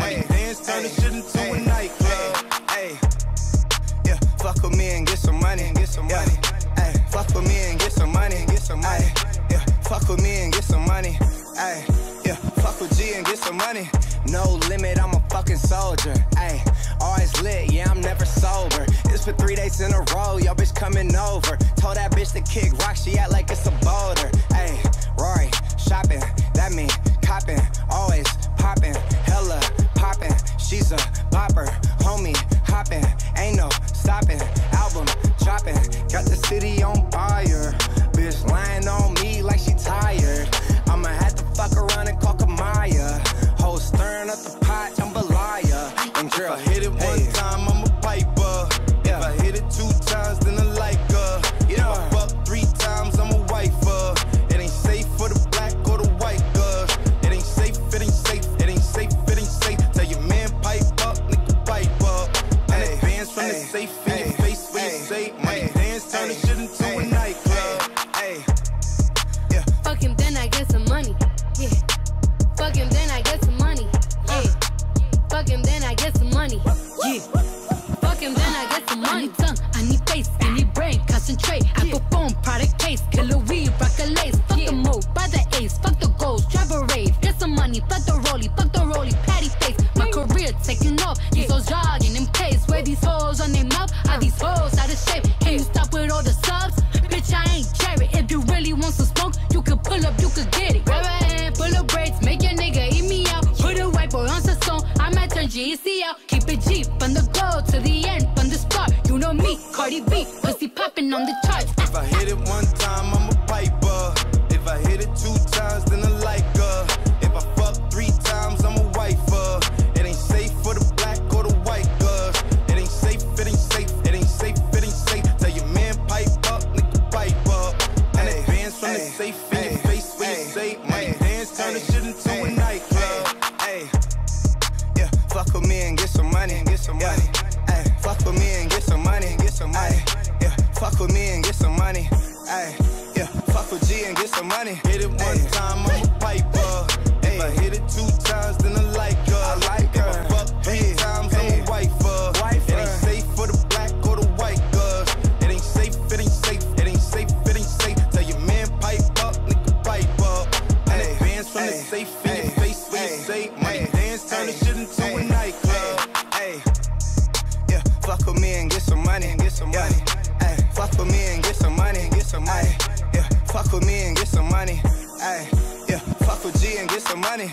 Money dance, turn the shit into a nightclub. Hey, yeah, fuck with me and get some money. Get some money. Hey, fuck with me and get some money. Get some money. Yeah, fuck with me and get some money. Hey, yeah, fuck with G and get some money. No limit, I'm a fucking soldier. Hey, always lit, yeah, I'm never sober. It's for three days in a row, yo bitch coming over. Told that bitch to kick rock, she act like it's a boulder. Hey, shopping, that mean copping, always popping, hella popping. She's a bopper, homie, hopping, ain't no stopping. Album dropping, got the city on fire. Bitch lying on me like she tired. I'ma have to fuck around and call Kamaiyah. Whole stirring up the pot, Jambalaya. And girl, hit it one time, I'm a piper. If I hit it two times, advance from the safe in your face when you say money dance, turn the shit into a nightclub. Hey, yeah. Fuck him, then I get some money. Yeah. Fuck him, then I get some money. Yeah. Fuck him, then I get some money. Yeah. Fuck him, then I get some I money. need tongue, I need face, I need brain, concentrate. Apple phone, product case, killer weed, rock a lace. Fuck the move, buy the ace, fuck the goals, drive a rave, get some money, fuck the rollie, fuck the out of shape? Can you stop with all the subs? Bitch, I ain't Jerry. If you really want some smoke, you can pull up, you can get it. Grab a hand, pull up braids, make your nigga eat me out. Put a white boy on song, I might turn G-Eazy out. Keep it G from the go to the end, from the start. You know me, Cardi B, pussy popping on the charts. If I hit it one time, I'm safe in your face when you say money dance, turn the shit into a nightclub. Hey, yeah, fuck with me and get some money. and Get some money. Hey, fuck with me and get some money. And get some money. Yeah, fuck with me and get some money. Hey, yeah, fuck with G and get some money. Hit it one time, from the safe in your face when you say money dance, turn the shit into a nightclub. Hey, yeah, fuck with me and get some money. and Get some money. Hey, fuck with me and get some money. and Get some money. Yeah, fuck with me and get some money. Hey, yeah, fuck with G and get some money.